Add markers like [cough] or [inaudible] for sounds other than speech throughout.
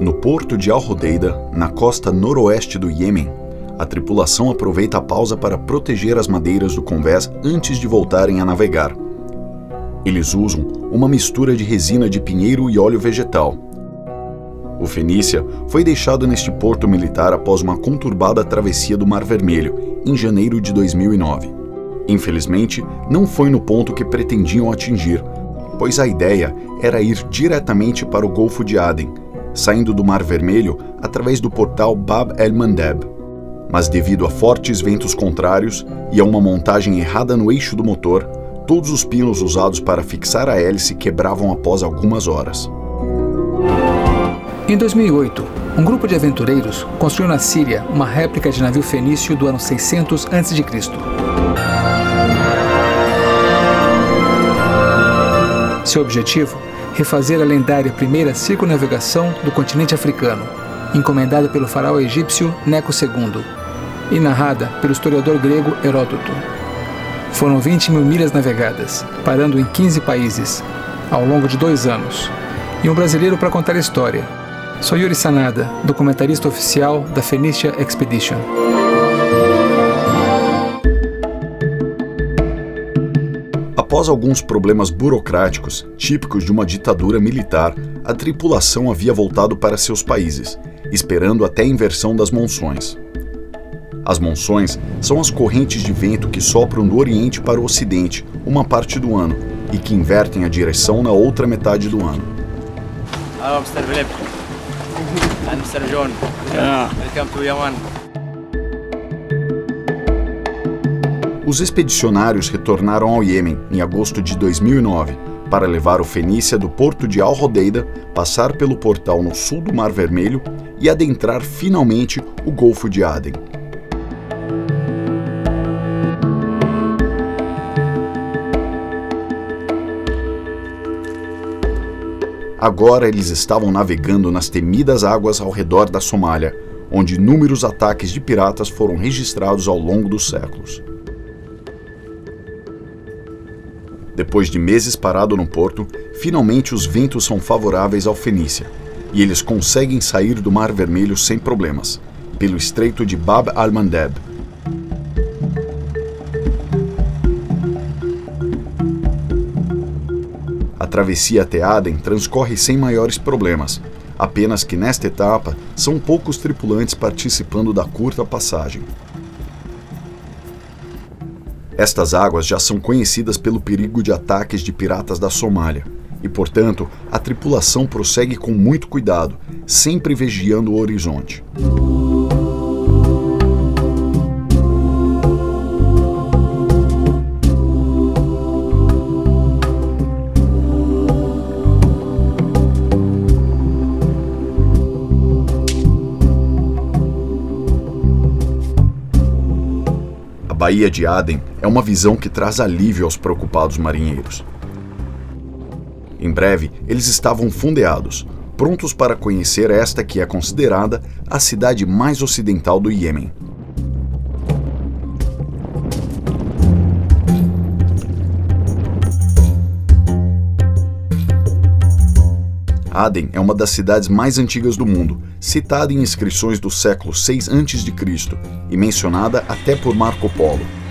No porto de Al-Hodeida, na costa noroeste do Iêmen, a tripulação aproveita a pausa para proteger as madeiras do convés antes de voltarem a navegar. Eles usam uma mistura de resina de pinheiro e óleo vegetal. O Fenícia foi deixado neste porto militar após uma conturbada travessia do Mar Vermelho, em janeiro de 2009. Infelizmente, não foi no ponto que pretendiam atingir, pois a ideia era ir diretamente para o Golfo de Aden, saindo do Mar Vermelho através do portal Bab el-Mandeb. Mas devido a fortes ventos contrários e a uma montagem errada no eixo do motor, todos os pinos usados para fixar a hélice quebravam após algumas horas. Em 2008, um grupo de aventureiros construiu na Síria uma réplica de navio fenício do ano 600 a.C. Seu objetivo? Refazer a lendária primeira circunnavegação do continente africano, encomendada pelo faraó egípcio Neco II e narrada pelo historiador grego Heródoto. Foram 20 mil milhas navegadas, parando em 15 países, ao longo de dois anos, e um brasileiro para contar a história. Sou Yuri Sanada, documentarista oficial da Phoenicia Expedition. Após alguns problemas burocráticos típicos de uma ditadura militar, a tripulação havia voltado para seus países, esperando até a inversão das monções. As monções são as correntes de vento que sopram do Oriente para o Ocidente uma parte do ano e que invertem a direção na outra metade do ano. Hello, Mr. Philip. [laughs] Mr. John. Yeah. Welcome to Yaman. Os expedicionários retornaram ao Iêmen em agosto de 2009 para levar o Fenícia do porto de Al-Hodeida, passar pelo portal no sul do Mar Vermelho e adentrar finalmente o Golfo de Aden. Agora eles estavam navegando nas temidas águas ao redor da Somália, onde inúmeros ataques de piratas foram registrados ao longo dos séculos. Depois de meses parado no porto, finalmente os ventos são favoráveis ao Fenícia, e eles conseguem sair do Mar Vermelho sem problemas, pelo estreito de Bab al-Mandeb. A travessia até Aden transcorre sem maiores problemas, apenas que nesta etapa são poucos tripulantes participando da curta passagem. Estas águas já são conhecidas pelo perigo de ataques de piratas da Somália, e portanto a tripulação prossegue com muito cuidado, sempre vigiando o horizonte. Baía de Aden é uma visão que traz alívio aos preocupados marinheiros. Em breve, eles estavam fundeados, prontos para conhecer esta que é considerada a cidade mais ocidental do Iêmen. Aden é uma das cidades mais antigas do mundo, citada em inscrições do século 6 a.C. e mencionada até por Marco Polo.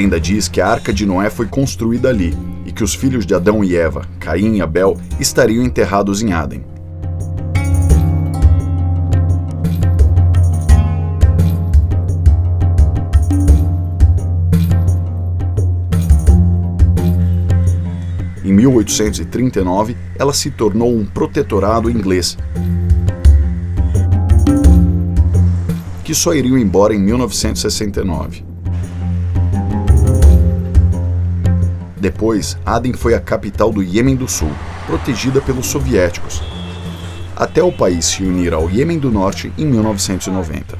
Lenda diz que a Arca de Noé foi construída ali e que os filhos de Adão e Eva, Caim e Abel, estariam enterrados em Aden. Em 1839, ela se tornou um protetorado inglês, que só iriam embora em 1969. Depois, Aden foi a capital do Iêmen do Sul, protegida pelos soviéticos, até o país se unir ao Iêmen do Norte em 1990.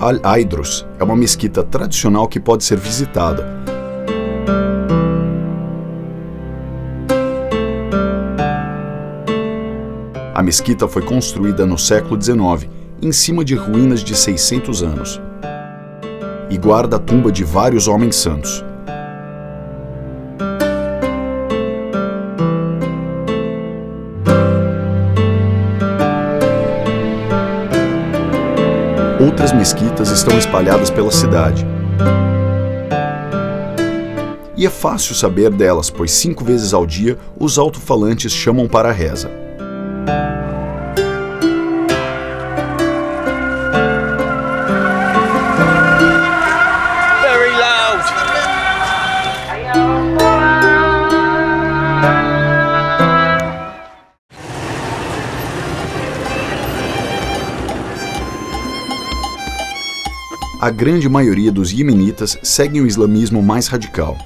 Al-Aidrus é uma mesquita tradicional que pode ser visitada, A mesquita foi construída no século XIX, em cima de ruínas de 600 anos, e guarda a tumba de vários homens santos. Outras mesquitas estão espalhadas pela cidade. E é fácil saber delas, pois cinco vezes ao dia os alto-falantes chamam para a reza. A grande maioria dos iemenitas seguem o islamismo mais radical.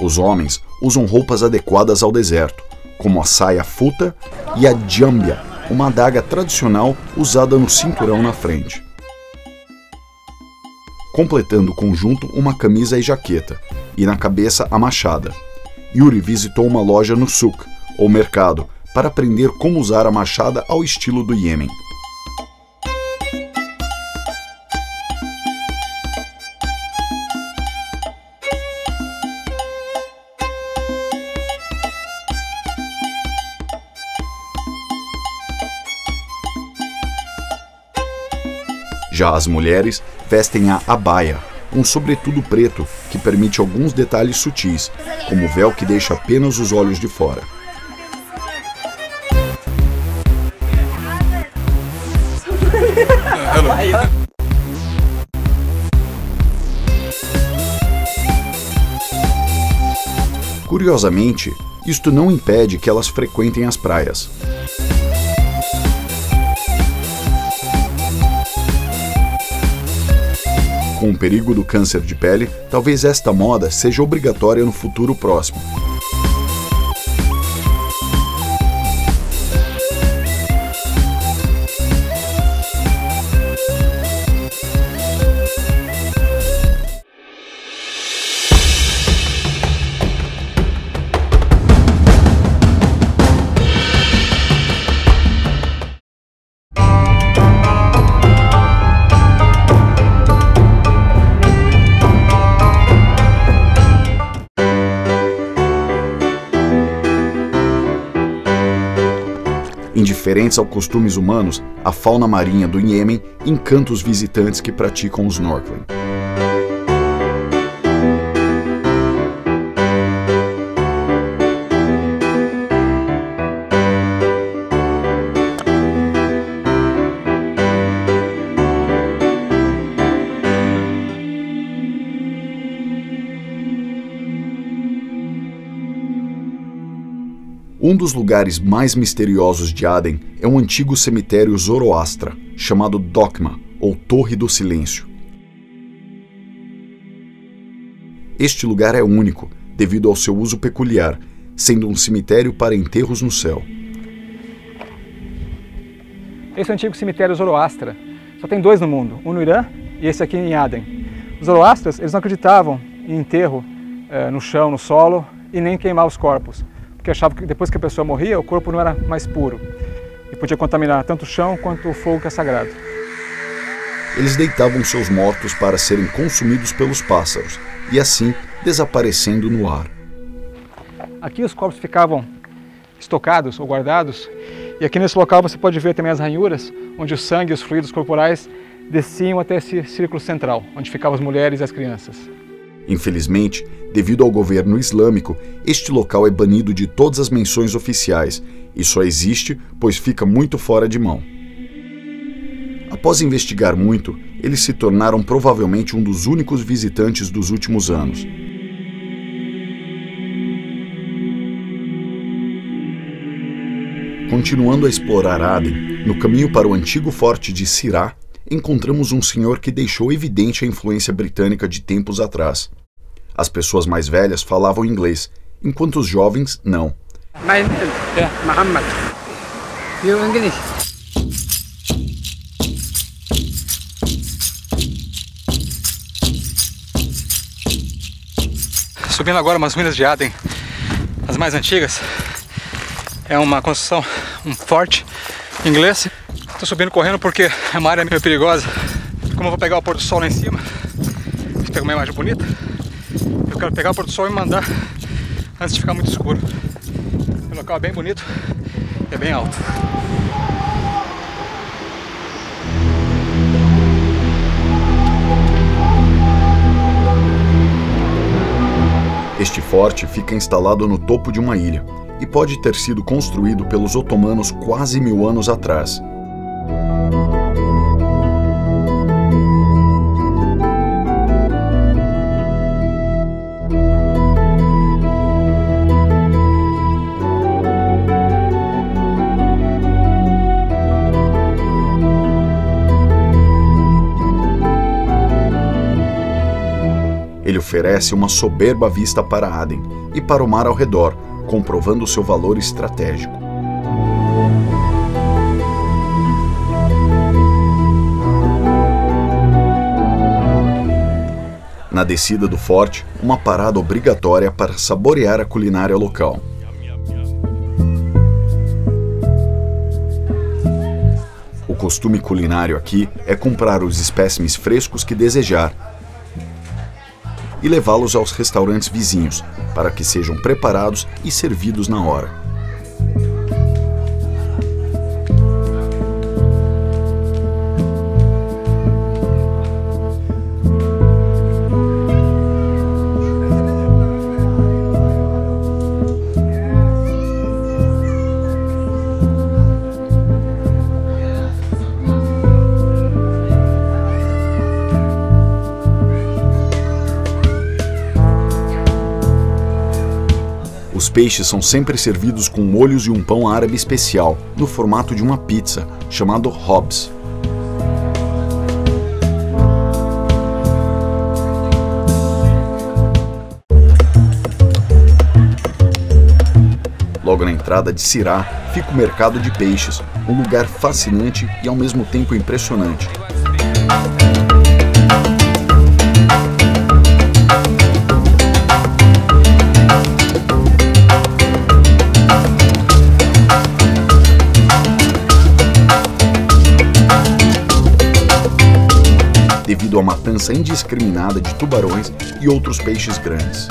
Os homens usam roupas adequadas ao deserto, como a saia futa e a jambia, uma adaga tradicional usada no cinturão na frente. Completando o conjunto, uma camisa e jaqueta, e na cabeça a machada. Yuri visitou uma loja no souk, ou mercado, para aprender como usar a machada ao estilo do Iêmen. Já as mulheres vestem a abaya, um sobretudo preto que permite alguns detalhes sutis, como o véu que deixa apenas os olhos de fora. Curiosamente, isto não impede que elas frequentem as praias. Com o perigo do câncer de pele, talvez esta moda seja obrigatória no futuro próximo. Indiferentes aos costumes humanos, a fauna marinha do Iêmen encanta os visitantes que praticam o snorkeling. Um dos lugares mais misteriosos de Aden é um antigo cemitério zoroastra, chamado Dokma, ou Torre do Silêncio. Este lugar é único, devido ao seu uso peculiar, sendo um cemitério para enterros no céu. Esse é o antigo cemitério Zoroastra. Só tem dois no mundo, um no Irã e esse aqui em Aden. Os Zoroastras eles não acreditavam em enterro eh, no chão, no solo e nem queimar os corpos, porque achavam que depois que a pessoa morria, o corpo não era mais puro e podia contaminar tanto o chão quanto o fogo que é sagrado. Eles deitavam seus mortos para serem consumidos pelos pássaros e assim desaparecendo no ar. Aqui os corpos ficavam estocados ou guardados, e aqui nesse local você pode ver também as ranhuras, onde o sangue e os fluidos corporais desciam até esse círculo central, onde ficavam as mulheres e as crianças. Infelizmente, devido ao governo islâmico, este local é banido de todas as menções oficiais e só existe pois fica muito fora de mão. Após investigar muito, eles se tornaram provavelmente um dos únicos visitantes dos últimos anos. Continuando a explorar Aden, no caminho para o antigo forte de Sirá, encontramos um senhor que deixou evidente a influência britânica de tempos atrás. As pessoas mais velhas falavam inglês, enquanto os jovens não. My name, yeah. Muhammad. You English? Subindo agora umas ruínas de Aden, as mais antigas. É uma construção, um forte inglês. Estou subindo correndo porque é uma área meio perigosa. Como eu vou pegar o pôr do sol lá em cima, vou pegar uma imagem bonita. Eu quero pegar o pôr do sol e mandar antes de ficar muito escuro. O local é bem bonito e é bem alto. Este forte fica instalado no topo de uma ilha e pode ter sido construído pelos otomanos quase mil anos atrás. Oferece uma soberba vista para Aden e para o mar ao redor, comprovando seu valor estratégico. Na descida do forte, uma parada obrigatória para saborear a culinária local. O costume culinário aqui é comprar os espécimes frescos que desejar e levá-los aos restaurantes vizinhos, para que sejam preparados e servidos na hora. Peixes são sempre servidos com molhos e um pão árabe especial, no formato de uma pizza, chamado Hobbs. Logo na entrada de Sirá fica o mercado de peixes, um lugar fascinante e ao mesmo tempo impressionante. Devido à matança indiscriminada de tubarões e outros peixes grandes.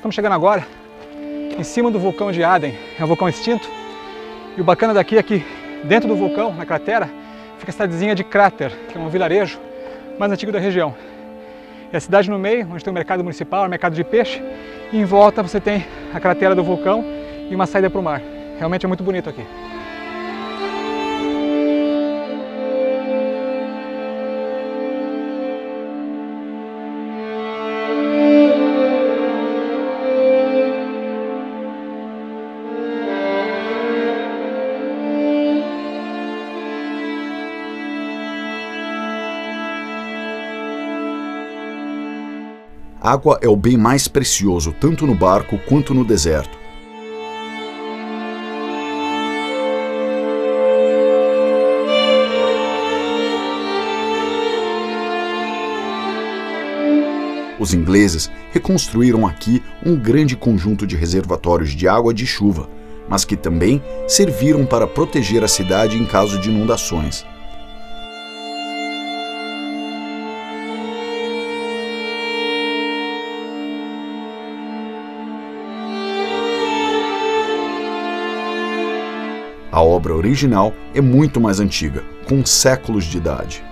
Estamos chegando agora em cima do vulcão de Aden, é um vulcão extinto. E o bacana daqui é que dentro do vulcão, na cratera, fica a cidadezinha de Cráter, que é um vilarejo mais antigo da região. E a cidade no meio, onde tem o mercado municipal, o mercado de peixe, e em volta você tem a cratera do vulcão e uma saída para o mar. Realmente é muito bonito aqui. Água é o bem mais precioso tanto no barco quanto no deserto. Os ingleses reconstruíram aqui um grande conjunto de reservatórios de água de chuva, mas que também serviram para proteger a cidade em caso de inundações. A obra original é muito mais antiga, com séculos de idade.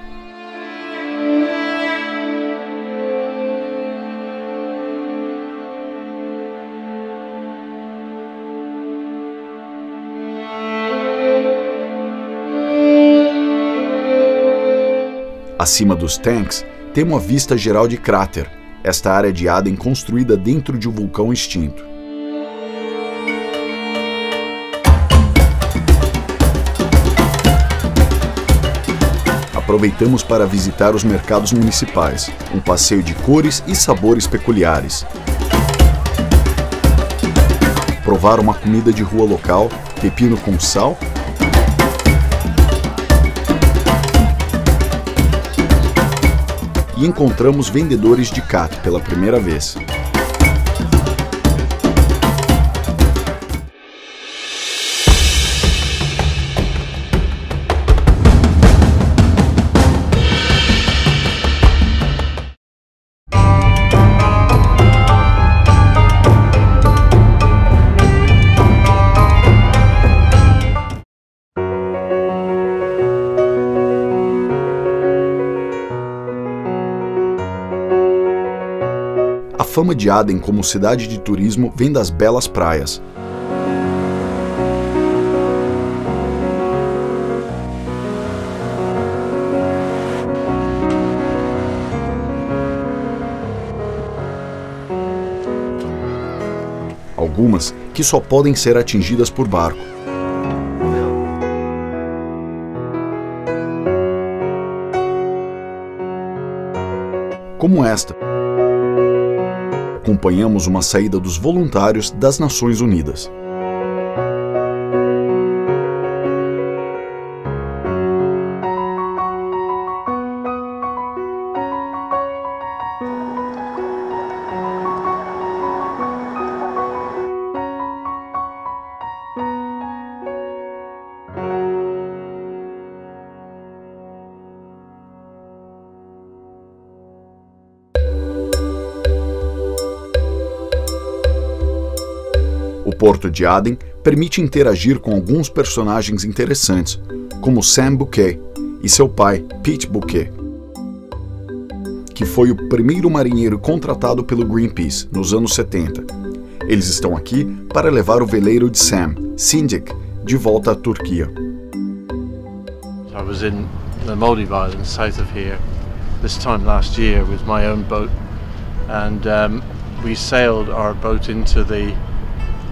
Acima dos tanques, temos a vista geral de cráter. esta área é de Aden construída dentro de um vulcão extinto. Aproveitamos para visitar os mercados municipais, um passeio de cores e sabores peculiares. Provar uma comida de rua local, pepino com sal e encontramos vendedores de cat pela primeira vez. Fama de Aden como cidade de turismo vem das belas praias. Algumas que só podem ser atingidas por barco. Como esta acompanhamos uma saída dos voluntários das Nações Unidas. Porto de Aden permite interagir com alguns personagens interessantes, como Sam Bouquet e seu pai, Pete Bouquet, que foi o primeiro marinheiro contratado pelo Greenpeace nos anos 70. Eles estão aqui para levar o veleiro de Sam, Sindik, de volta à Turquia. This time last year with my own boat, and um, we sailed our boat into the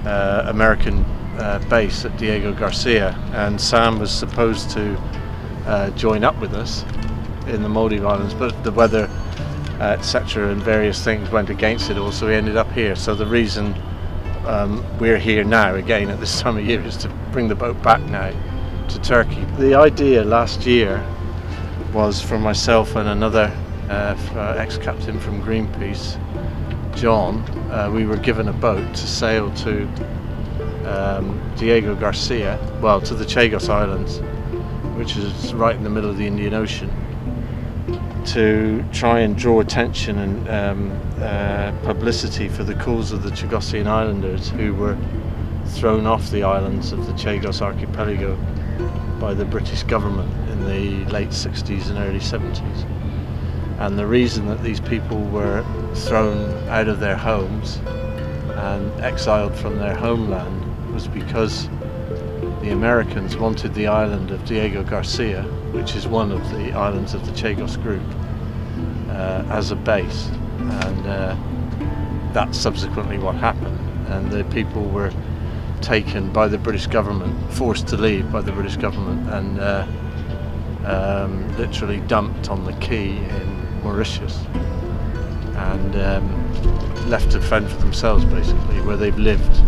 uh, American uh, base at Diego Garcia, and Sam was supposed to uh, join up with us in the Maldive Islands, but the weather, uh, etc., and various things went against it all, so we ended up here. So the reason um, we're here now, again at this time of year, is to bring the boat back now to Turkey. The idea last year was for myself and another uh, ex-captain from Greenpeace John, uh, we were given a boat to sail to um, Diego Garcia, well, to the Chagos Islands, which is right in the middle of the Indian Ocean, to try and draw attention and um, uh, publicity for the cause of the Chagosian Islanders who were thrown off the islands of the Chagos archipelago by the British government in the late 60s and early 70s. And the reason that these people were thrown out of their homes and exiled from their homeland was because the Americans wanted the island of Diego Garcia, which is one of the islands of the Chagos group, uh, as a base. And uh, that's subsequently what happened. And the people were taken by the British government, forced to leave by the British government, and uh, um, literally dumped on the quay in Mauritius and um, left to fend for themselves basically, where they've lived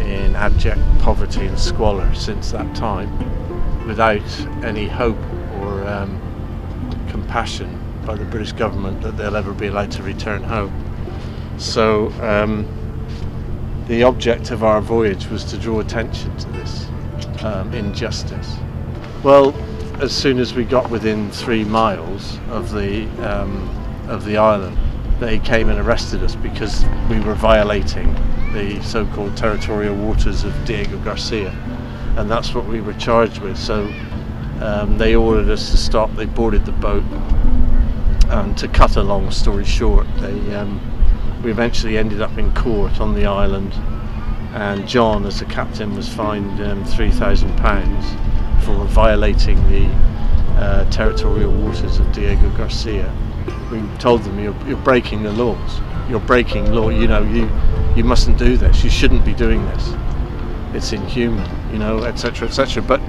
in abject poverty and squalor since that time without any hope or um, compassion by the British government that they'll ever be allowed to return home. So um, the object of our voyage was to draw attention to this um, injustice. Well, as soon as we got within three miles of the um, of the island, they came and arrested us because we were violating the so-called territorial waters of Diego Garcia, and that's what we were charged with. So um, they ordered us to stop. They boarded the boat, and to cut a long story short, they um, we eventually ended up in court on the island, and John, as the captain, was fined um, three thousand pounds for violating the uh, territorial waters of Diego Garcia. We told them you're, you're breaking the laws. You're breaking law. You know you you mustn't do this. You shouldn't be doing this. It's inhuman. You know, etc. etc. But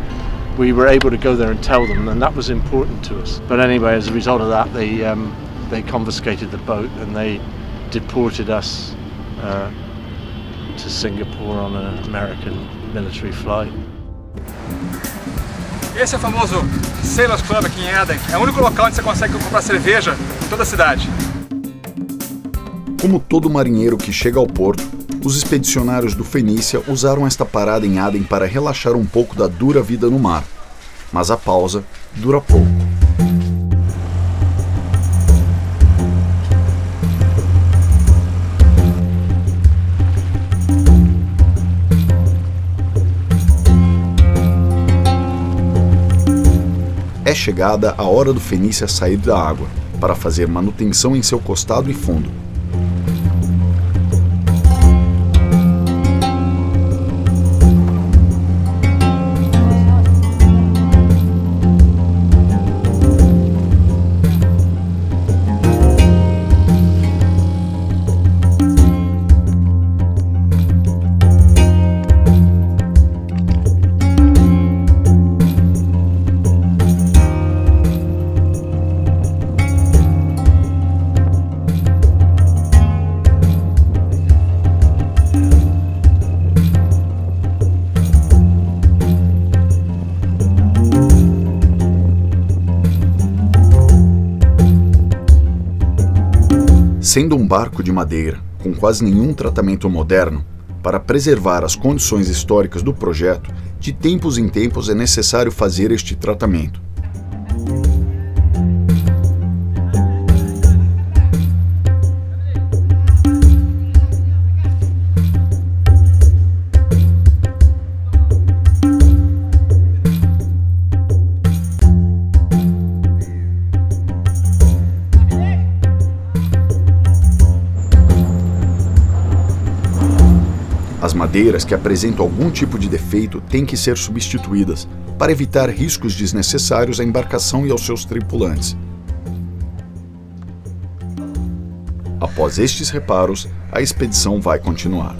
we were able to go there and tell them, and that was important to us. But anyway, as a result of that, they um, they confiscated the boat and they deported us uh, to Singapore on an American military flight. Esse é o famoso Sailors Club aqui em Eden. É o único local onde você consegue comprar cerveja em toda a cidade. Como todo marinheiro que chega ao porto, os expedicionários do Fenícia usaram esta parada em Aden para relaxar um pouco da dura vida no mar. Mas a pausa dura pouco. Chegada a hora do Fenícia sair da água para fazer manutenção em seu costado e fundo. Sendo um barco de madeira com quase nenhum tratamento moderno, para preservar as condições históricas do projeto, de tempos em tempos é necessário fazer este tratamento. As madeiras que apresentam algum tipo de defeito têm que ser substituídas para evitar riscos desnecessários à embarcação e aos seus tripulantes. Após estes reparos, a expedição vai continuar.